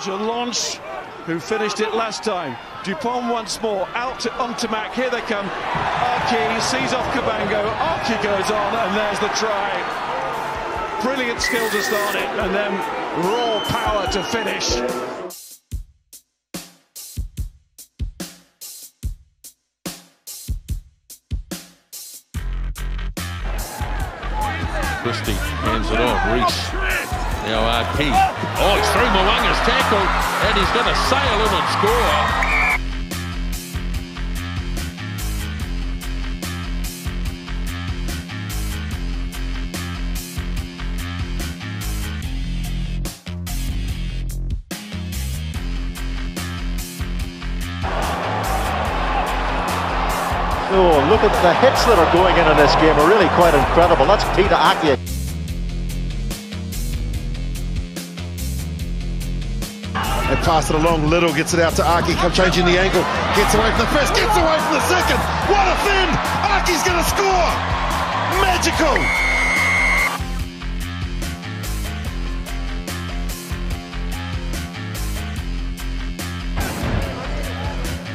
Jelonch, who finished it last time. Dupont once more, out to, Mac, here they come. Ahki sees off Cabango, Ahki goes on, and there's the try. Brilliant skill to start it, and then raw power to finish. Christie hands it off, Reese. Now RP. Oh, he's through Mwanga's tackle and he's going to sail in and score. Oh, look at the hits that are going in in this game are really quite incredible. That's Pita Ahki. Pass it along, Little gets it out to Ahki, come changing the angle, gets away from the first, gets away from the second. What a fend! Ahki's going to score! Magical!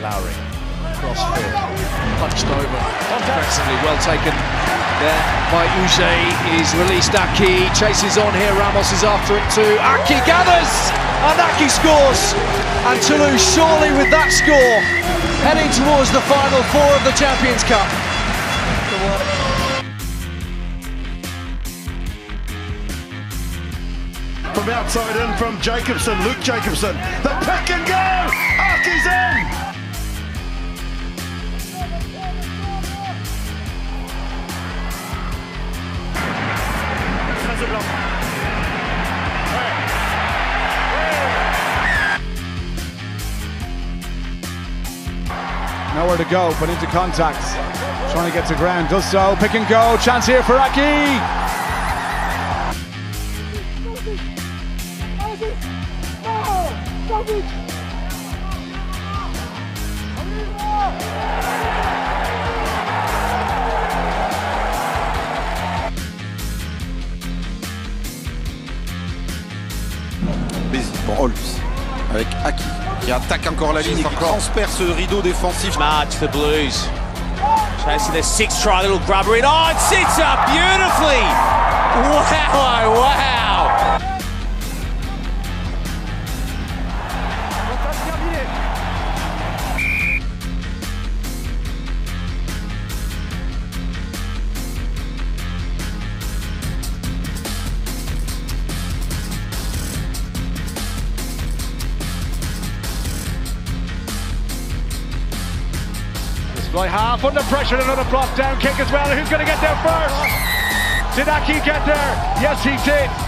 Lowry, crossfield, punched over, aggressively well taken there by Huget. He's released Ahki, chases on here, Ramos is after it too. Ahki gathers, and Ahki scores. And Toulouse surely with that score, heading towards the final four of the Champions Cup. From outside in from Jacobson, Luke Jacobson. The pick and go! Ahki's in! Nowhere to go, but into contact. Trying to get to ground, does so. Pick and go. Chance here for Ahki. Bézi pour Holmes avec Aki qui attaque encore la ligne et qui transperce ce rideau défensif. Match for Blues. Chasing the sixth try, little grubber in. Oh, it sits up beautifully. Wow, wow. Fly half under pressure, another block down kick as well. Who's going to get there first? Did Ahki get there? Yes, he did.